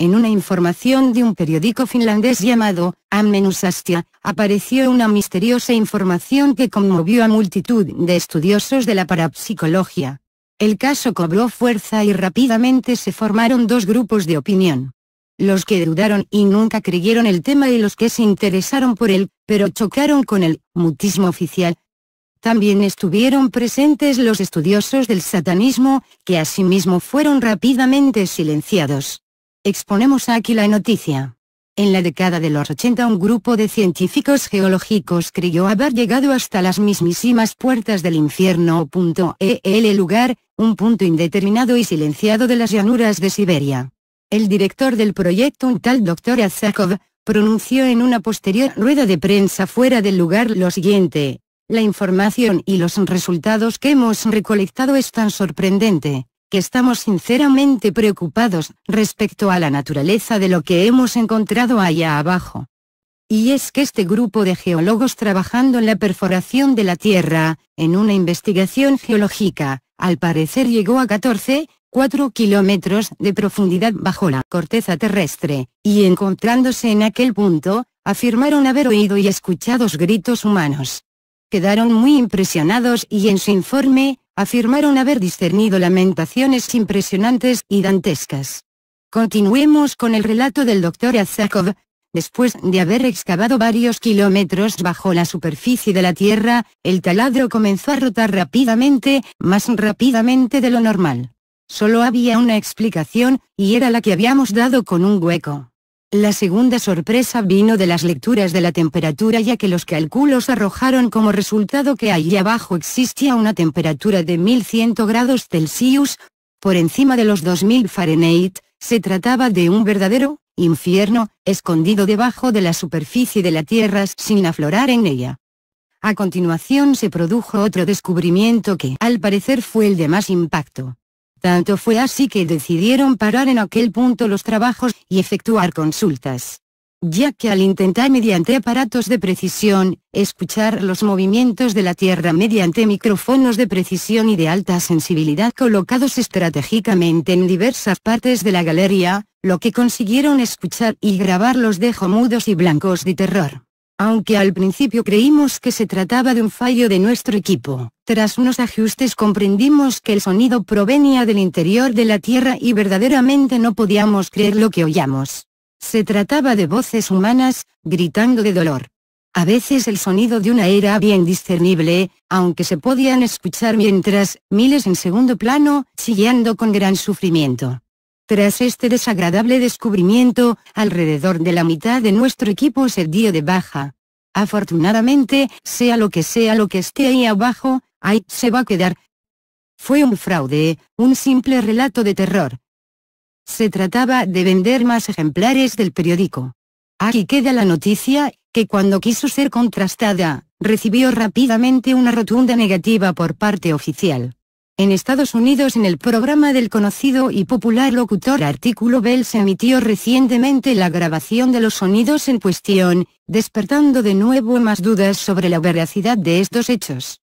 En una información de un periódico finlandés llamado Ammenusastia, apareció una misteriosa información que conmovió a multitud de estudiosos de la parapsicología. El caso cobró fuerza y rápidamente se formaron dos grupos de opinión. Los que dudaron y nunca creyeron el tema y los que se interesaron por él, pero chocaron con el mutismo oficial. También estuvieron presentes los estudiosos del satanismo, que asimismo fueron rápidamente silenciados. Exponemos aquí la noticia. En la década de los 80 un grupo de científicos geológicos creyó haber llegado hasta las mismísimas puertas del infierno. el lugar, un punto indeterminado y silenciado de las llanuras de Siberia. El director del proyecto, un tal Dr. Azakov, pronunció en una posterior rueda de prensa fuera del lugar lo siguiente. La información y los resultados que hemos recolectado es tan sorprendente, que estamos sinceramente preocupados respecto a la naturaleza de lo que hemos encontrado allá abajo. Y es que este grupo de geólogos trabajando en la perforación de la Tierra, en una investigación geológica, al parecer llegó a 14, 4 kilómetros de profundidad bajo la corteza terrestre, y encontrándose en aquel punto, afirmaron haber oído y escuchado gritos humanos. Quedaron muy impresionados y en su informe, afirmaron haber discernido lamentaciones impresionantes y dantescas. Continuemos con el relato del doctor Azakov. Después de haber excavado varios kilómetros bajo la superficie de la Tierra, el taladro comenzó a rotar rápidamente, más rápidamente de lo normal. Solo había una explicación, y era la que habíamos dado con un hueco. La segunda sorpresa vino de las lecturas de la temperatura ya que los cálculos arrojaron como resultado que allí abajo existía una temperatura de 1100 grados Celsius, por encima de los 2000 Fahrenheit, se trataba de un verdadero infierno, escondido debajo de la superficie de la Tierra sin aflorar en ella. A continuación se produjo otro descubrimiento que al parecer fue el de más impacto. Tanto fue así que decidieron parar en aquel punto los trabajos y efectuar consultas. Ya que al intentar mediante aparatos de precisión, escuchar los movimientos de la Tierra mediante micrófonos de precisión y de alta sensibilidad colocados estratégicamente en diversas partes de la galería, lo que consiguieron escuchar y grabar los dejó mudos y blancos de terror. Aunque al principio creímos que se trataba de un fallo de nuestro equipo, tras unos ajustes comprendimos que el sonido provenía del interior de la Tierra y verdaderamente no podíamos creer lo que oíamos. Se trataba de voces humanas, gritando de dolor. A veces el sonido de una era bien discernible, aunque se podían escuchar mientras, miles en segundo plano, chillando con gran sufrimiento. Tras este desagradable descubrimiento, alrededor de la mitad de nuestro equipo se dio de baja. Afortunadamente, sea lo que sea lo que esté ahí abajo, ahí se va a quedar. Fue un fraude, un simple relato de terror. Se trataba de vender más ejemplares del periódico. Aquí queda la noticia, que cuando quiso ser contrastada, recibió rápidamente una rotunda negativa por parte oficial. En Estados Unidos en el programa del conocido y popular locutor Artículo Bell se emitió recientemente la grabación de los sonidos en cuestión, despertando de nuevo más dudas sobre la veracidad de estos hechos.